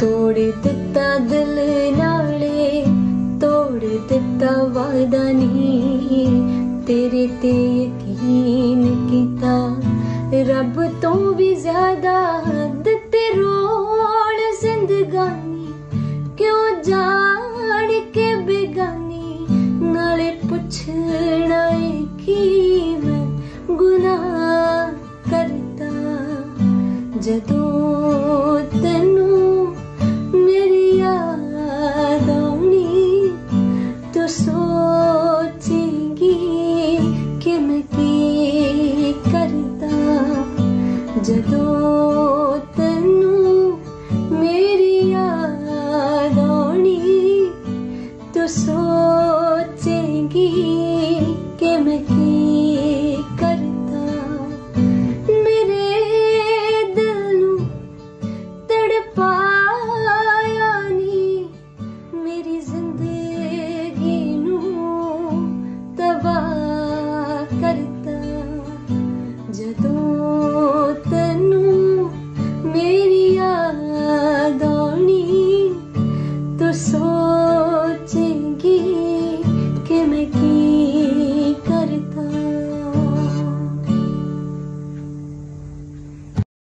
ਤੋੜੇ ਦਿੱਤਾ ਦਿਲ ਨਾਲੇ, ਤੋੜੇ ਦਿੱਤਾ ਵਾਅਦਾ ਨਹੀਂ। ਤੇਰੇ ਤੇ ਯਕੀਨ ਕੀਤਾ, ਰੱਬ ਤੋਂ ਵੀ ਜ਼ਿਆਦਾ ਹੱਦ ਤੇ ਰੋਣ ਜ਼ਿੰਦਗਾਨੀ। ਕਿਉਂ ਜਾਣ ਕੇ ਬੇਗਾਨੀ? ਨਾਲੇ ਪੁੱਛਣਾ ਕੀ ਮੈਂ ਗੁਨਾਹ ਕਰਤਾ ਜਦੋਂ प्रेम की करता जदो तनु मेरी याद आनी तू सोचेगी के मैं की